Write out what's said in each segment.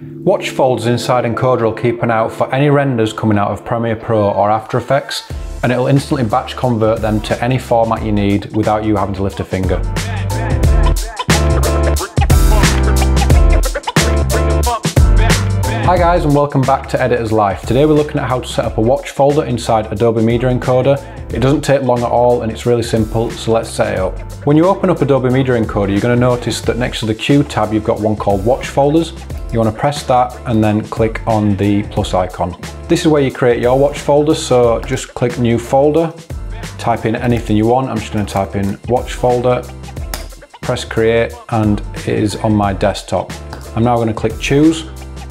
Watch folders inside Encoder will keep an eye out for any renders coming out of Premiere Pro or After Effects and it'll instantly batch convert them to any format you need without you having to lift a finger. Hi guys and welcome back to Editor's Life. Today we're looking at how to set up a watch folder inside Adobe Media Encoder. It doesn't take long at all and it's really simple, so let's set it up. When you open up Adobe Media Encoder, you're going to notice that next to the Queue tab you've got one called Watch Folders. You want to press that and then click on the plus icon. This is where you create your watch folder, so just click New Folder, type in anything you want. I'm just going to type in Watch Folder, press Create, and it is on my desktop. I'm now going to click Choose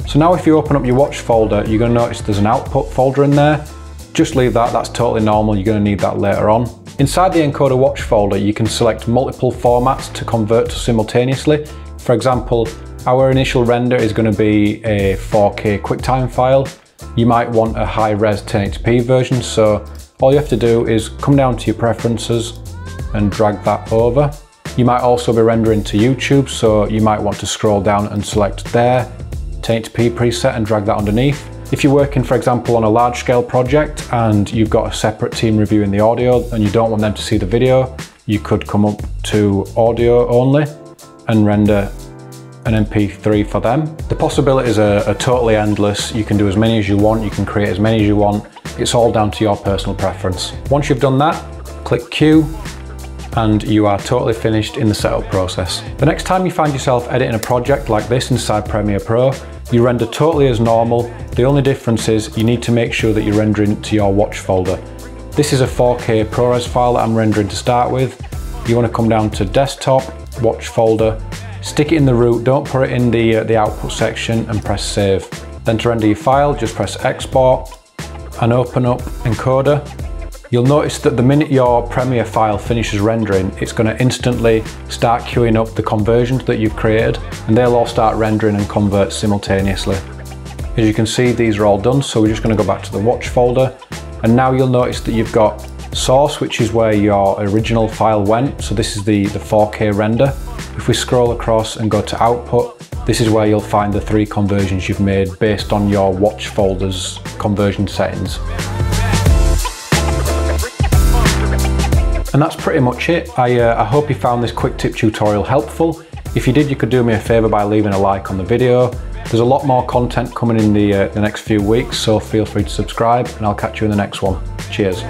so now if you open up your watch folder, you're going to notice there's an output folder in there. Just leave that, that's totally normal, you're going to need that later on. Inside the encoder watch folder, you can select multiple formats to convert to simultaneously. For example, our initial render is going to be a 4K QuickTime file. You might want a high-res 1080p version, so all you have to do is come down to your preferences and drag that over. You might also be rendering to YouTube, so you might want to scroll down and select their 1080p preset and drag that underneath. If you're working, for example, on a large scale project and you've got a separate team reviewing the audio and you don't want them to see the video, you could come up to audio only and render an MP3 for them. The possibilities are, are, totally endless. You can do as many as you want, you can create as many as you want. It's all down to your personal preference. Once you've done that, click Queue and you are totally finished in the setup process. The next time you find yourself editing a project like this inside Premiere Pro, you render totally as normal. The only difference is you need to make sure that you're rendering to your watch folder. This is a 4K ProRes file that I'm rendering to start with. You want to come down to desktop, watch folder, stick it in the root, don't put it in the, uh, the output section and press save. Then to render your file, just press export and open up encoder You'll notice that the minute your Premiere file finishes rendering, it's going to instantly start queuing up the conversions that you've created and they'll all start rendering and convert simultaneously. As you can see, these are all done, so we're just going to go back to the watch folder and now you'll notice that you've got source, which is where your original file went. So this is the, the 4K render. If we scroll across and go to output, this is where you'll find the three conversions you've made based on your watch folder's conversion settings. And that's pretty much it. I, uh, I hope you found this quick tip tutorial helpful. If you did, you could do me a favor by leaving a like on the video. There's a lot more content coming in the, uh, the next few weeks, so feel free to subscribe and I'll catch you in the next one. Cheers.